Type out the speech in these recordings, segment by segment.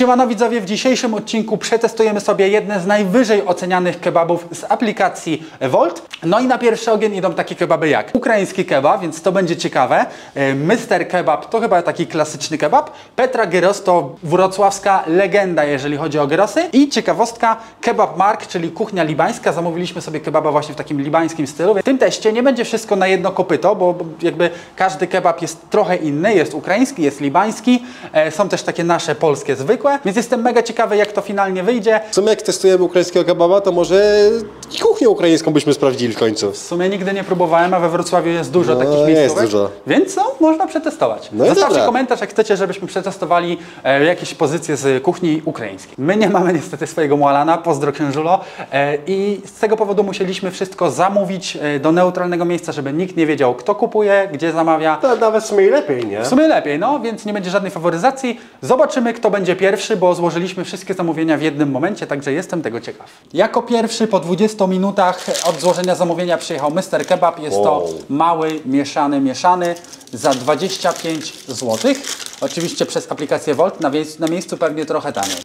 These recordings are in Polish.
Siemano widzowie, w dzisiejszym odcinku przetestujemy sobie jedne z najwyżej ocenianych kebabów z aplikacji Volt. No i na pierwszy ogień idą takie kebaby jak ukraiński kebab, więc to będzie ciekawe. E, Mr. Kebab to chyba taki klasyczny kebab. Petra Gyros to wrocławska legenda, jeżeli chodzi o gyrosy. I ciekawostka, kebab Mark, czyli kuchnia libańska. Zamówiliśmy sobie kebaba właśnie w takim libańskim stylu. W tym teście nie będzie wszystko na jedno kopyto, bo bo jakby każdy kebab jest trochę inny. Jest ukraiński, jest libański. E, Są też takie nasze polskie zwykłe, więc jestem mega ciekawy, jak to finalnie wyjdzie. W sumie jak testujemy ukraińskiego kebaba, to może i kuchnię ukraińską byśmy sprawdzili w końcu. W sumie nigdy nie próbowałem, a we Wrocławiu jest dużo No, takich jest miejscówek. dużo. Więc no, można przetestować. No Zostawcie dobra. komentarz, jak chcecie, żebyśmy przetestowali e, jakieś pozycje z kuchni ukraińskiej. My nie mamy niestety swojego mualana, pozdro księżulo. E, I z tego powodu musieliśmy wszystko zamówić e, do neutralnego miejsca, żeby nikt nie wiedział, kto kupuje, gdzie zamawia. To nawet w sumie lepiej, nie? W sumie lepiej, no, więc nie będzie żadnej faworyzacji. Zobaczymy, kto będzie pierwszy, bo złożyliśmy wszystkie zamówienia w jednym momencie, także jestem tego ciekaw. Jako pierwszy po 20 minutach od złożenia zamówienia przyjechał Mr. Kebab. Jest to Wow. mały, mieszany, mieszany za 25 zł. Oczywiście przez aplikację Volt, na, na miejscu pewnie trochę taniej.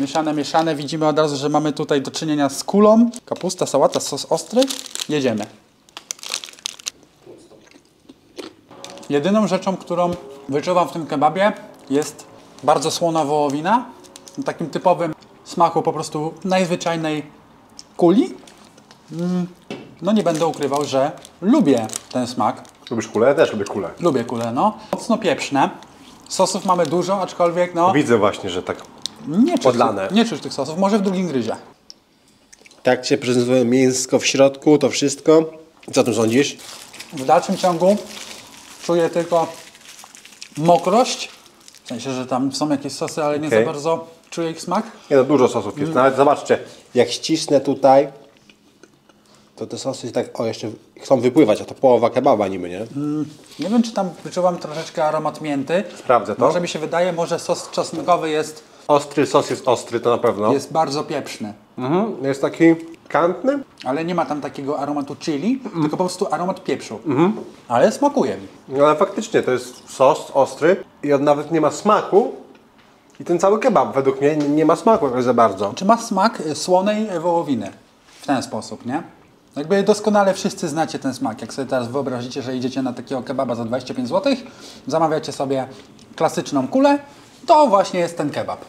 Mieszane, mieszane. Widzimy od razu, że mamy tutaj do czynienia z kulą. Kapusta, sałata, sos ostry. Jedziemy. Jedyną rzeczą, którą wyczuwam w tym kebabie jest bardzo słona wołowina. Takim typowym smaku po prostu najzwyczajnej kuli. Mm, No nie będę ukrywał, że lubię ten smak. Lubisz kulę? Ja też lubię kulę. Lubię kulę, no. Mocno pieprzne. Sosów mamy dużo, aczkolwiek no Widzę właśnie, że tak. nie czuć, podlane. nie czuć tych sosów. Może w drugim gryzie. Tak się prezentuje mięsko w środku, to wszystko. Co o tym sądzisz? W dalszym ciągu czuję tylko mokrość. W sensie, że tam są jakieś sosy, ale nie za bardzo czuję ich smak. Nie no, dużo sosów jest. Nawet zobaczcie, jak ścisnę tutaj, to te sosy tak, o jeszcze chcą wypływać, a to połowa kebaba niby, nie? Nie wiem, czy tam wyczuwam troszeczkę aromat mięty. Sprawdzę to. Może mi się wydaje, może sos czosnkowy jest, Ostry sos jest ostry, to na pewno. jest bardzo pieprzny. Mhm. jest taki kantny. Ale nie ma tam takiego aromatu chili, Mhm. tylko po prostu aromat pieprzu. Ale smakuje mi. No ale faktycznie to jest sos ostry i on nawet nie ma smaku. I ten cały kebab według mnie nie ma smaku jakoś za bardzo. Czy ma smak słonej wołowiny? W ten sposób, nie? Jakby doskonale wszyscy znacie ten smak. Jak sobie teraz wyobrazicie, że idziecie na takiego kebaba za 25 zł, zamawiacie sobie klasyczną kulę, to właśnie jest ten kebab.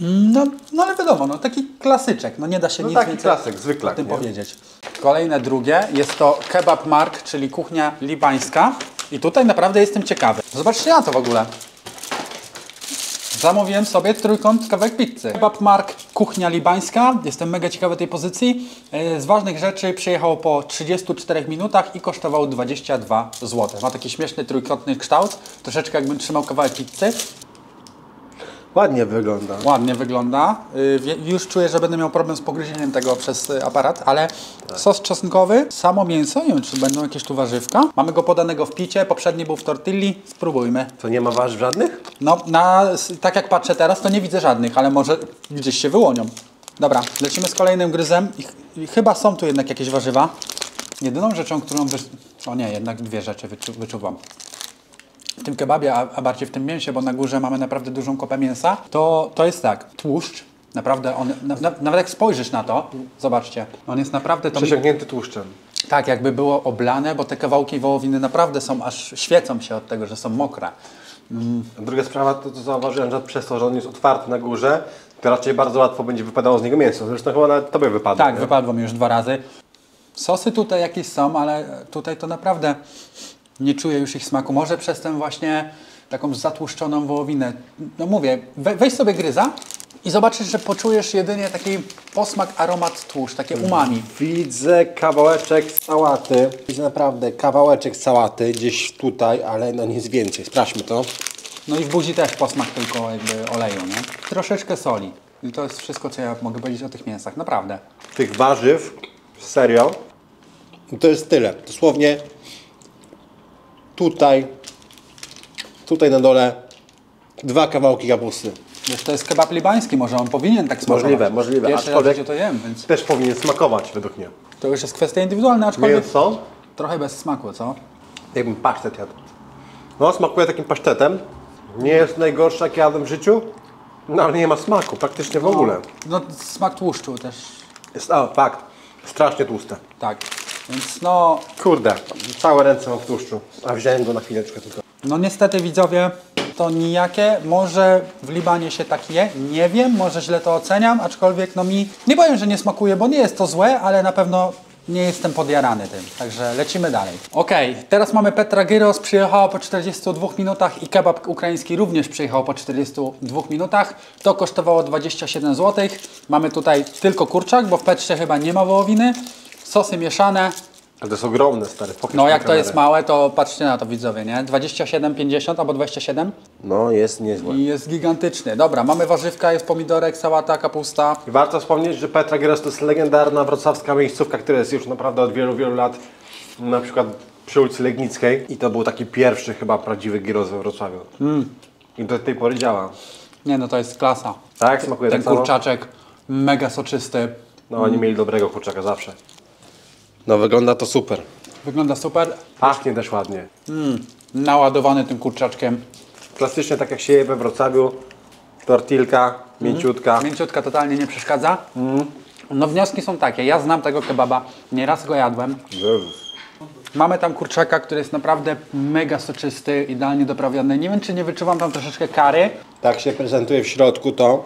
No, no ale wiadomo, no taki klasyczek, no nie da się No nic taki więcej klasyk, zwykle, o tym nie? powiedzieć. Kolejne drugie jest to kebab mark, czyli kuchnia libańska. I tutaj naprawdę jestem ciekawy. Zobaczcie na to w ogóle. Zamówiłem sobie trójkąt kawałek pizzy. Kebab Mark, kuchnia libańska. Jestem mega ciekawy tej pozycji. E, Z ważnych rzeczy przyjechał po 34 minutach i kosztował 22 zł. Ma taki śmieszny trójkątny kształt. Troszeczkę jakbym trzymał kawałek pizzy. Ładnie wygląda. Ładnie wygląda. Y, Już czuję, że będę miał problem z pogryzieniem tego przez y, aparat, ale sos czosnkowy, samo mięso, nie wiem czy będą jakieś tu warzywka. Mamy go podanego w picie, poprzedni był w tortilli. Spróbujmy. To nie ma warzyw żadnych? No, na, tak jak patrzę teraz, to nie widzę żadnych, ale może gdzieś się wyłonią. Dobra, lecimy z kolejnym gryzem i chyba są tu jednak jakieś warzywa. Jedyną rzeczą, którą... Wy... O nie, jednak dwie rzeczy wyczu, wyczuwam. W tym kebabie, a, a bardziej w tym mięsie, bo na górze mamy naprawdę dużą kopę mięsa, to, to jest tak, tłuszcz, naprawdę on, na, na, nawet jak spojrzysz na to, zobaczcie, on jest naprawdę... To, Przesiąknięty tłuszczem. tak, jakby było oblane, bo te kawałki wołowiny naprawdę są, aż świecą się od tego, że są mokre. A Druga sprawa, to, to zauważyłem, że przez to, że on jest otwarty na górze, to raczej bardzo łatwo będzie wypadało z niego mięso. Zresztą chyba nawet tobie wypadło. Tak, nie? wypadło mi już dwa razy. Sosy tutaj jakieś są, ale tutaj to naprawdę nie czuję już ich smaku. Może przez tę właśnie taką zatłuszczoną wołowinę. No mówię, we, weź sobie gryza i zobaczysz, że poczujesz jedynie taki posmak, aromat tłuszcz, takie umami. Widzę kawałeczek sałaty. Widzę naprawdę kawałeczek sałaty gdzieś tutaj, ale no nic więcej. Sprawdźmy to. No i w buzi też posmak tylko jakby oleju, nie? Troszeczkę soli. I to jest wszystko, co ja mogę powiedzieć o tych mięsach, naprawdę. Tych warzyw, serio, to jest tyle. Dosłownie tutaj, tutaj na dole dwa kawałki kapusty. Wiesz, to jest kebab libański, może on powinien tak smakować. Możliwe, możliwe. Pierwszy raz w Aczkolwiek- życiu to jem, więc Też powinien smakować według mnie. to już jest kwestia indywidualna, aczkolwiek Mięso, trochę bez smaku, co? jakbym pasztet jadł. No, smakuje takim pasztetem. Nie jest najgorsze, jak jadłem w życiu, no ale nie ma smaku, praktycznie w ogóle. No, smak tłuszczu też, Jest, o, fakt, strasznie tłuste. tak. Więc no, Kurde, całe ręce mam w tłuszczu, a wziąłem go na chwileczkę tylko. no niestety widzowie, to nijakie. Może w Libanie się tak je, nie wiem, może źle to oceniam, aczkolwiek no mi, nie powiem, że nie smakuje, bo nie jest to złe, ale na pewno nie jestem podjarany tym, także lecimy dalej. Okej, teraz mamy Petra Gyros, przyjechała po 42 minutach i kebab ukraiński również przyjechał po 42 minutach. To kosztowało 27 zł. Mamy tutaj tylko kurczak, bo w Petrze chyba nie ma wołowiny. Sosy mieszane, Ale to jest ogromne, stary. Pokaż no jak to kamerę. jest małe, to patrzcie na to widzowie, nie? 27,50 albo 27 No, jest niezłe. i jest gigantyczny. Dobra, mamy warzywka, jest pomidorek, sałata, kapusta. I warto wspomnieć, że Petra Gyros to jest legendarna wrocławska miejscówka, która jest już naprawdę od wielu, wielu lat na przykład przy ulicy Legnickiej i to był taki pierwszy chyba prawdziwy gyros we Wrocławiu. I do tej pory działa. Nie no, to jest klasa. Tak? Smakuje Ten tak kurczaczek, mega soczysty. No, oni mieli dobrego kurczaka zawsze. No, wygląda to super. Wygląda super. Pachnie też ładnie. Naładowany tym kurczaczkiem. Klasycznie tak jak się je we Wrocławiu, tortilka, mięciutka. Mięciutka totalnie nie przeszkadza. No wnioski są takie, ja znam tego kebaba, nieraz go jadłem. Mamy tam kurczaka, który jest naprawdę mega soczysty, idealnie doprawiony. Nie wiem, czy nie wyczuwam tam troszeczkę kary. Tak się prezentuje w środku to.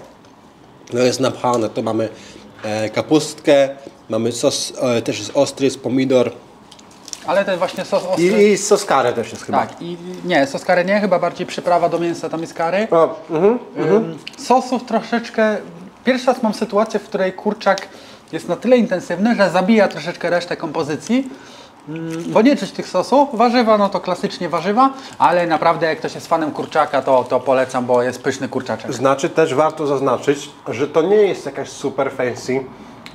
No jest napchane, to mamy kapustkę, mamy sos, e, też jest ostry, jest pomidor Ale ten właśnie sos ostry. i, i sos curry też jest chyba. Tak, i nie, sos kary nie, chyba bardziej przyprawa do mięsa, tam jest kary. O, mhm. Ym, Sosów troszeczkę. Pierwszy raz mam sytuację, w której kurczak jest na tyle intensywny, że zabija troszeczkę resztę kompozycji. Ym, Bo nie czuć tych sosów. Warzywa, no to klasycznie warzywa, ale naprawdę jak ktoś jest fanem kurczaka, to, to polecam, bo jest pyszny kurczaczek. Znaczy też warto zaznaczyć, że to nie jest jakaś super fancy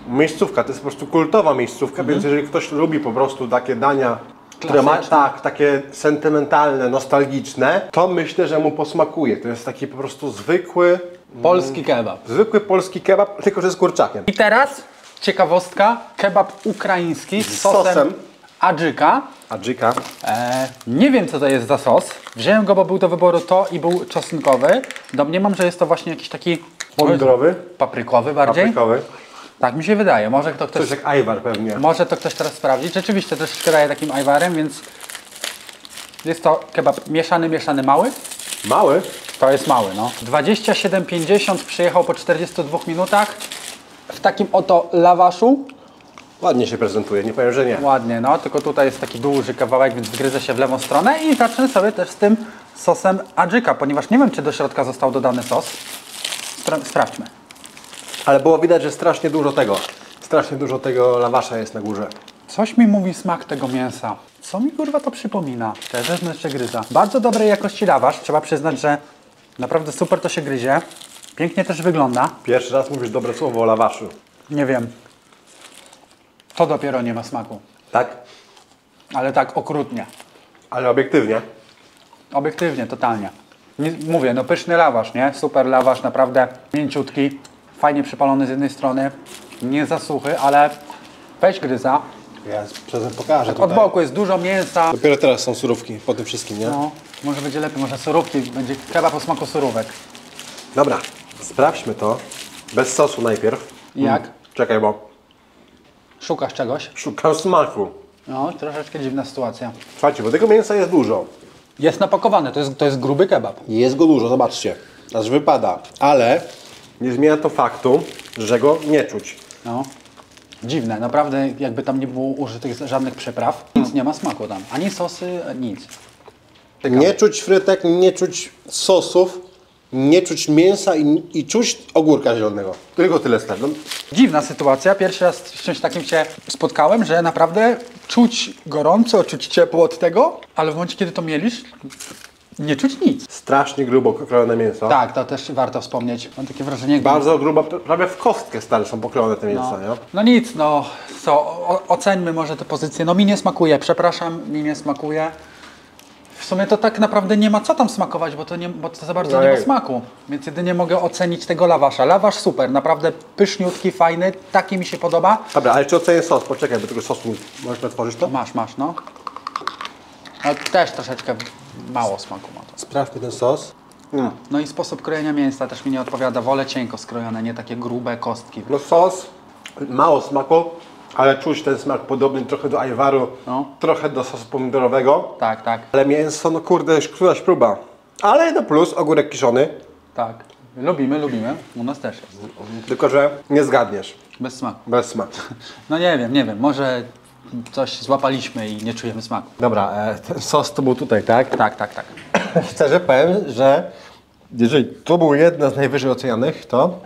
miejscówka, to jest po prostu kultowa miejscówka, więc jeżeli ktoś lubi po prostu takie dania, które ma tak, takie sentymentalne, nostalgiczne, to myślę, że mu posmakuje. To jest taki po prostu zwykły, Polski kebab. zwykły polski kebab, tylko że z kurczakiem. I teraz ciekawostka, kebab ukraiński z Z sosem, sosem. Adżyka. Adżyka. E, nie wiem, co to jest za sos. Wziąłem go, bo był do wyboru to i był czosnkowy. Domniemam, że jest to właśnie jakiś taki... Pomidorowy. Paprykowy bardziej? Paprykowy. Tak mi się wydaje. Może to ktoś, Coś jak ajwar pewnie. może to ktoś teraz sprawdzić. Rzeczywiście troszeczkę daje takim ajwarem, więc jest to kebab mieszany, mieszany mały. Mały. To jest mały, no. 27,50 przyjechał po 42 minutach w takim oto lawaszu. Ładnie się prezentuje, nie powiem, że nie. Ładnie, no, tylko tutaj jest taki duży kawałek, więc wgryzę się w lewą stronę i zacznę sobie też z tym sosem adżyka, ponieważ nie wiem, czy do środka został dodany sos. Spra- sprawdźmy. Ale było widać, że strasznie dużo tego, strasznie dużo tego lawasza jest na górze. Coś mi mówi smak tego mięsa. Co mi kurwa to przypomina? Szczerze, jeszcze gryza. Bardzo dobrej jakości lawasz. Trzeba przyznać, że naprawdę super to się gryzie. Pięknie też wygląda. Pierwszy raz mówisz dobre słowo o lawaszu. Nie wiem. To dopiero nie ma smaku. Tak? Ale tak okrutnie. Ale obiektywnie. Obiektywnie, totalnie. Nie, mówię, no pyszny lawasz, nie? Super lawasz, naprawdę mięciutki, fajnie przypalony z jednej strony, nie za suchy, ale weź gryza. Ja przez pokażę Od tutaj. boku jest dużo mięsa. Dopiero teraz są surówki po tym wszystkim, nie? No, może będzie lepiej, może surówki, będzie kebab o smaku surówek. Dobra, sprawdźmy to. Bez sosu najpierw. Jak? Czekaj, bo Szukasz czegoś? szukam smaku. No, troszeczkę dziwna sytuacja. Słuchajcie, bo tego mięsa jest dużo. Jest napakowany, to jest, to jest gruby kebab. Jest go dużo, zobaczcie. Aż wypada. Ale nie zmienia to faktu, że go nie czuć. No. Dziwne, naprawdę jakby tam nie było użytych żadnych przypraw, nic nie ma smaku tam. Ani sosy, nic. Nie czuć frytek, nie czuć sosów, nie czuć mięsa i, i czuć ogórka zielonego. Tylko tyle z tego. Dziwna sytuacja. Pierwszy raz z czymś takim się spotkałem, że naprawdę czuć gorąco, czuć ciepło od tego, ale w momencie, kiedy to mielisz, nie czuć nic. Strasznie grubo krojone mięso. Tak, to też warto wspomnieć. Mam takie wrażenie, jakby... Bardzo grubo, prawie w kostkę stare są pokrojone te mięsa, nie? No nic, no co, o, oceńmy może te pozycje. No mi nie smakuje, przepraszam, mi nie smakuje. W sumie to tak naprawdę nie ma co tam smakować, bo to, nie, bo to za bardzo nie ma smaku. Więc jedynie mogę ocenić tego lawasza. Lawasz super, naprawdę pyszniutki, fajny, taki mi się podoba. Dobra, ale czy ocenię sos? Poczekaj, bo tego sosu możesz otworzyć to? Masz, masz, no. No też troszeczkę mało smaku ma to. Sprawdźmy ten sos. No i sposób krojenia mięsa też mi nie odpowiada. Wolę cienko skrojone, nie takie grube kostki. No sos, mało smaku, ale czuć ten smak podobny trochę do ajwaru, No. trochę do sosu pomidorowego. Tak, tak, Ale mięso, no kurde, już któraś próba. Ale na plus ogórek kiszony, tak. Lubimy, lubimy. U nas też jest. tylko że nie zgadniesz. Bez smaku. Bez smaku. No nie wiem, nie wiem. Może coś złapaliśmy i nie czujemy smaku. Dobra, e, ten sos to był tutaj, tak? Tak, tak, tak. Szczerze powiem, że jeżeli to był jedna z najwyżej ocenianych, to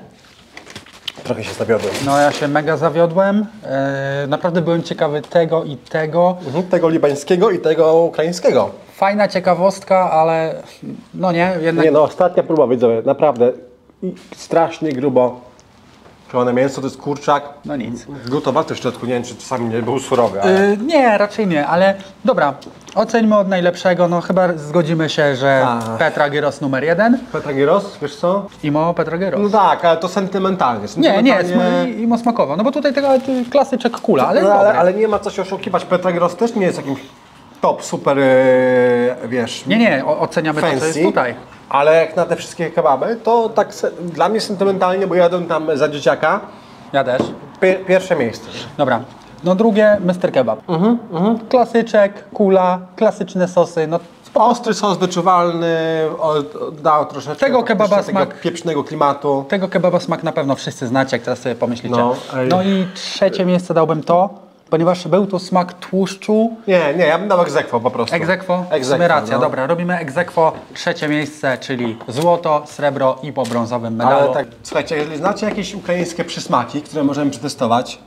trochę się zawiodłem. No ja się mega zawiodłem. Eee, naprawdę byłem ciekawy tego i tego. Mhm, Tego libańskiego i tego ukraińskiego. Fajna ciekawostka, ale no nie, jednak Nie no, ostatnia próba, widzowie, naprawdę strasznie grubo. Pełne mięso, to jest kurczak. No nic. Gotowaty w środku, nie wiem czy czasami nie był surowy, ale... Yy, nie, raczej nie, ale dobra, oceńmy od najlepszego. No chyba zgodzimy się, że A. Petra Gyros numer jeden. Petra Gyros, wiesz co? Imo Petra Gyros. No tak, ale to sentymentalnie. nie, nie, sentymentalnie... sm- imo smakowo. No bo tutaj tego y, klasyczek kula, ale, no, ale, ale, nie ma co się oszukiwać, Petra Gyros też nie jest jakimś top, super, e, wiesz... Nie, nie, oceniamy to, co jest fancy, tutaj. Ale jak na te wszystkie kebaby, to tak dla mnie sentymentalnie, bo jadę tam za dzieciaka, Ja też. pier, pierwsze miejsce. Dobra. No drugie, Mr. Kebab. Mhm, Klasyczek, kula, klasyczne sosy. No Ostry sos wyczuwalny, dał troszeczkę Tego kebaba smak- tego pieprznego klimatu. tego kebaba smak na pewno wszyscy znacie, jak teraz sobie pomyślicie. No, no i trzecie miejsce dałbym to, ponieważ był tu smak tłuszczu, Nie, nie, ja bym dał egzekwo po prostu. Egzekwo? Egzekwo, racja, no. dobra, robimy egzekwo, trzecie miejsce, czyli złoto, srebro i po brązowym medalu. Ale tak, słuchajcie, jeżeli znacie jakieś ukraińskie przysmaki, które możemy przetestować,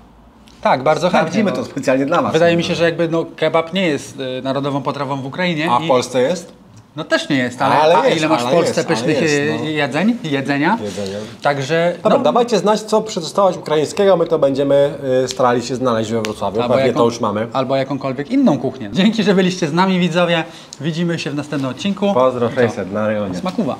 tak bardzo chętnie. sprawdzimy no. to specjalnie dla Was. Wydaje mi się, że jakby no, kebab nie jest y, narodową potrawą w Ukrainie. A i- w Polsce jest? No też nie jest, ale, Ale jest, ile masz w Polsce jest, pysznych jest, y, no. jedzeń, jedzenia? Jedzenia. Także Dobra, no, dawajcie znać, co przetestować ukraińskiego, my to będziemy y, starali się znaleźć we Wrocławiu, pewnie jaką- to już mamy. albo jakąkolwiek inną kuchnię. Dzięki, że byliście z nami widzowie. Widzimy się w następnym odcinku. Pozdro, na rejonie. Smakuwa.